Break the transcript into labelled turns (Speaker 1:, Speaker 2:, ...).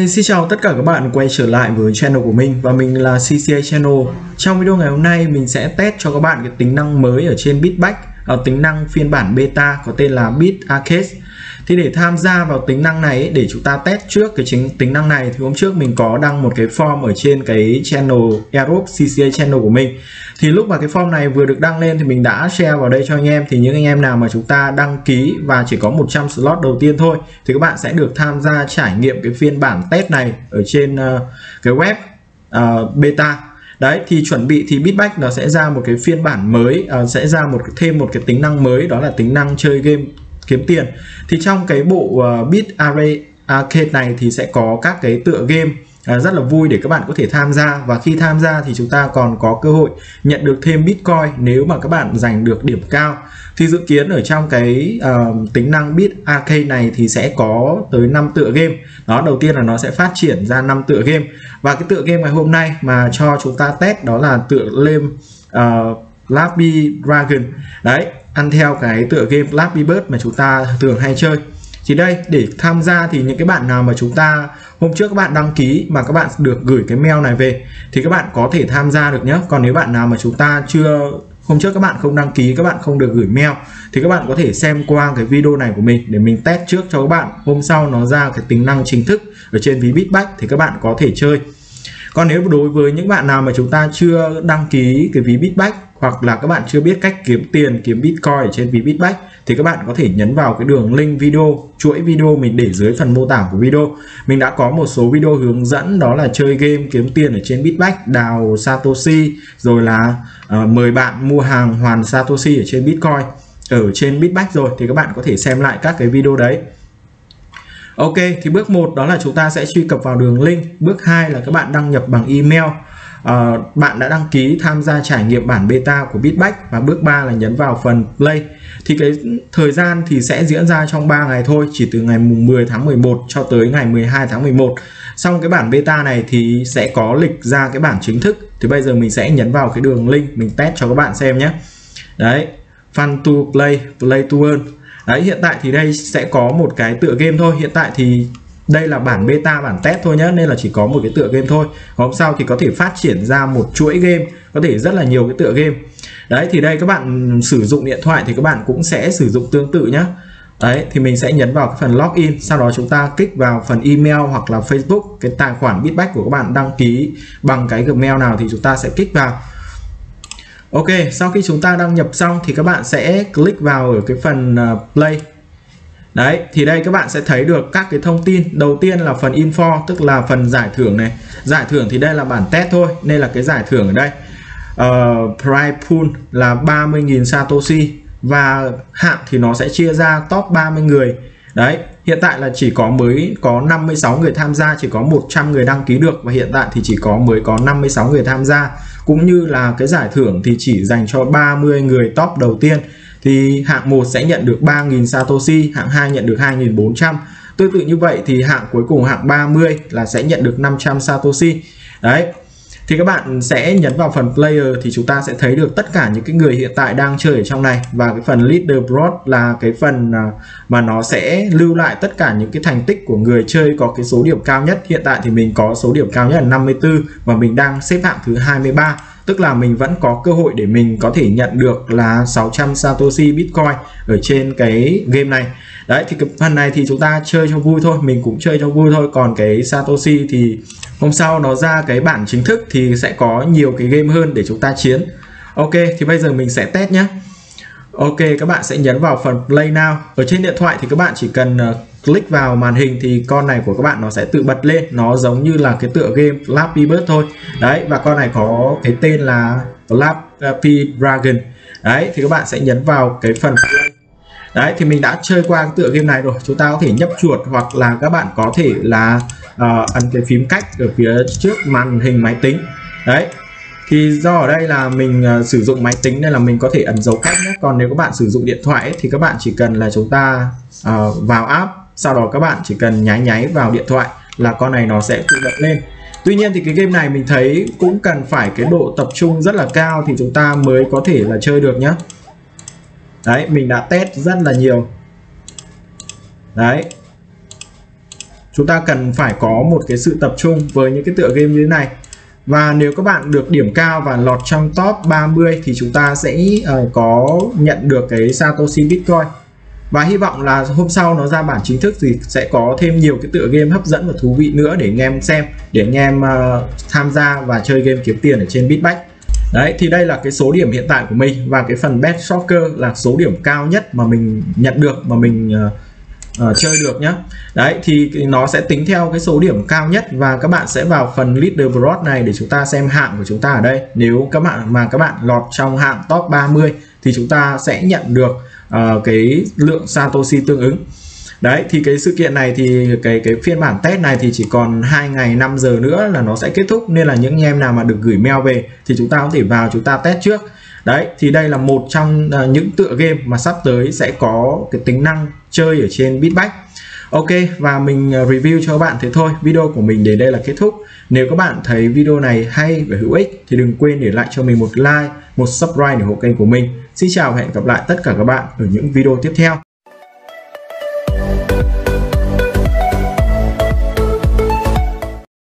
Speaker 1: Hi, xin chào tất cả các bạn quay trở lại với channel của mình và mình là CCA Channel. Trong video ngày hôm nay mình sẽ test cho các bạn cái tính năng mới ở trên Bitback, ở tính năng phiên bản beta có tên là Bit Arcade. Thì để tham gia vào tính năng này để chúng ta test trước cái chính tính năng này thì hôm trước mình có đăng một cái form ở trên cái channel Aerobe CCA channel của mình. Thì lúc mà cái form này vừa được đăng lên thì mình đã share vào đây cho anh em thì những anh em nào mà chúng ta đăng ký và chỉ có 100 slot đầu tiên thôi thì các bạn sẽ được tham gia trải nghiệm cái phiên bản test này ở trên uh, cái web uh, beta đấy thì chuẩn bị thì Bitback nó sẽ ra một cái phiên bản mới uh, sẽ ra một thêm một cái tính năng mới đó là tính năng chơi game kiếm tiền. Thì trong cái bộ ờ, uh, Bit Array Arcade này thì sẽ có các cái tựa game À, rất là vui để các bạn có thể tham gia. Và khi tham gia thì chúng ta còn có cơ hội nhận được thêm Bitcoin nếu mà các bạn giành được điểm cao. Thì dự kiến ở trong cái uh, tính năng Bit Arcade này thì sẽ có tới 5 tựa game. Đó đầu tiên là nó sẽ phát triển ra 5 tựa game. Và cái tựa game ngày hôm nay mà cho chúng ta test đó là tựa game uh, Lappy Dragon. Đấy ăn theo cái tựa game Flappy Bird mà chúng ta thường hay chơi. Thì đây, để tham gia thì những cái bạn nào mà chúng ta, hôm trước các bạn đăng ký mà các bạn được gửi cái mail này về, thì các bạn có thể tham gia được nhé còn nếu bạn nào mà chúng ta chưa, hôm trước các bạn không đăng ký, các bạn không được gửi mail, thì các bạn có thể xem qua cái video này của mình để mình test trước cho các bạn. Hôm sau nó ra cái tính năng chính thức ở trên ví Bitback thì các bạn có thể chơi. Còn nếu đối với những bạn nào mà chúng ta chưa đăng ký cái ví Bitback hoặc là các bạn chưa biết cách kiếm tiền kiếm Bitcoin ở trên ví Bitback thì các bạn có thể nhấn vào cái đường link video chuỗi video mình để dưới phần mô tả của video. Mình đã có một số video hướng dẫn đó là chơi game kiếm tiền ở trên Bitback đào Satoshi rồi là uh, mời bạn mua hàng hoàn Satoshi ở trên Bitcoin ở trên Bitback rồi thì các bạn có thể xem lại các cái video đấy. Ok thì bước 1 đó là chúng ta sẽ truy cập vào đường link. Bước 2 là các bạn đăng nhập bằng email. Ờ, bạn đã đăng ký tham gia trải nghiệm bản beta của Bitback và bước 3 là nhấn vào phần play. Thì cái thời gian thì sẽ diễn ra trong 3 ngày thôi, chỉ từ ngày mùng 10 tháng 11 cho tới ngày 12 tháng 11 xong cái bản beta này thì sẽ có lịch ra cái bản chính thức. Thì bây giờ mình sẽ nhấn vào cái đường link mình test cho các bạn xem nhé. Đấy, fun to play play to earn. Đấy, hiện tại thì đây sẽ có một cái tựa game thôi. Hiện tại thì đây là bản beta bản test thôi nhé nên là chỉ có một cái tựa game thôi. Hôm sau thì có thể phát triển ra một chuỗi game, có thể rất là nhiều cái tựa game. Đấy, thì đây, các bạn sử dụng điện thoại thì các bạn cũng sẽ sử dụng tương tự nhé đấy, thì mình sẽ nhấn vào cái phần login, sau đó chúng ta kích vào phần email hoặc là Facebook. Cái tài khoản Bitback của các bạn đăng ký bằng cái Gmail nào thì chúng ta sẽ kích vào. Ok, sau khi chúng ta đăng nhập xong thì các bạn sẽ click vào ở cái phần à, play. Đấy, thì đây các bạn sẽ thấy được các cái thông tin. Đầu tiên là phần info, tức là phần giải thưởng này. Giải thưởng thì đây là bản test thôi, nên là cái giải thưởng ở đây. Ờ, uh, prize pool là 30.000 Satoshi và hạng thì nó sẽ chia ra top 30 người. Đấy, hiện tại là chỉ có mới có 56 người tham gia, chỉ có 100 người đăng ký được và hiện tại thì chỉ có mới có 56 người tham gia. Cũng như là cái giải thưởng thì chỉ dành cho 30 người top đầu tiên thì hạng 1 sẽ nhận được 3.000 Satoshi, hạng 2 nhận được 2.400. Tương tự như vậy thì hạng cuối cùng hạng 30 là sẽ nhận được 500 Satoshi. Đấy. Thì các bạn sẽ nhấn vào phần player thì chúng ta sẽ thấy được tất cả những cái người hiện tại đang chơi ở trong này và cái phần leaderboard là cái phần à, mà nó sẽ lưu lại tất cả những cái thành tích của người chơi có cái số điểm cao nhất. Hiện tại thì mình có số điểm cao nhất là 54 và mình đang xếp hạng thứ 23 tức là mình vẫn có cơ hội để mình có thể nhận được là 600 Satoshi Bitcoin ở trên cái game này. Đấy, thì cái phần này thì chúng ta chơi cho vui thôi, mình cũng chơi cho vui thôi. Còn cái Satoshi thì hôm sau nó ra cái bản chính thức thì sẽ có nhiều cái game hơn để chúng ta chiến. Ok, thì bây giờ mình sẽ test nhé Ok, các bạn sẽ nhấn vào phần Play Now. Ở trên điện thoại thì các bạn chỉ cần ờ, click vào màn hình thì con này của các bạn nó sẽ tự bật lên. Nó giống như là cái tựa game Flappy Bird thôi. Đấy và con này có cái tên là Flappy ờ, Dragon. Đấy thì các bạn sẽ nhấn vào cái phần đấy thì mình đã chơi qua cái tựa game này rồi. Chúng ta có thể nhấp chuột hoặc là các bạn có thể là uh, ấn cái phím cách ở phía trước màn hình máy tính. Đấy thì do ở đây là mình uh, sử dụng máy tính nên là mình có thể ấn dấu cách nhé. Còn nếu các bạn sử dụng điện thoại ấy, thì các bạn chỉ cần là chúng ta uh, vào app sau đó các bạn chỉ cần nháy nháy vào điện thoại là con này nó sẽ tự động lên. Tuy nhiên thì cái game này mình thấy cũng cần phải cái độ tập trung rất là cao thì chúng ta mới có thể là chơi được nhá. Đấy mình đã test rất là nhiều. Đấy. Chúng ta cần phải có một cái sự tập trung với những cái tựa game như thế này. Và nếu các bạn được điểm cao và lọt trong top 30 thì chúng ta sẽ uh, có nhận được cái Satoshi Bitcoin và hy vọng là hôm sau nó ra bản chính thức thì sẽ có thêm nhiều cái tựa game hấp dẫn và thú vị nữa để anh em xem để anh em uh, tham gia và chơi game kiếm tiền ở trên Bitback. Đấy thì đây là cái số điểm hiện tại của mình và cái phần bet soccer là số điểm cao nhất mà mình nhận được mà mình uh, uh, chơi được nhé đấy thì nó sẽ tính theo cái số điểm cao nhất và các bạn sẽ vào phần leaderboard này để chúng ta xem hạng của chúng ta ở đây. Nếu các bạn mà các bạn lọt trong hạng top 30 thì chúng ta sẽ nhận được uh, cái lượng satoshi tương ứng. Đấy thì cái sự kiện này thì cái cái phiên bản test này thì chỉ còn 2 ngày 5 giờ nữa là nó sẽ kết thúc. Nên là những anh em nào mà được gửi mail về thì chúng ta có thể vào chúng ta test trước. Đấy thì đây là một trong uh, những tựa game mà sắp tới sẽ có cái tính năng chơi ở trên Bitback. Ok, và mình ờ, review cho các bạn thế thôi. Video của mình đến đây là kết thúc. Nếu các bạn thấy video này hay và hữu ích thì đừng quên để lại cho mình một like, một subscribe để ủng hộ kênh của mình. Xin chào và hẹn gặp lại tất cả các bạn ở những video tiếp theo.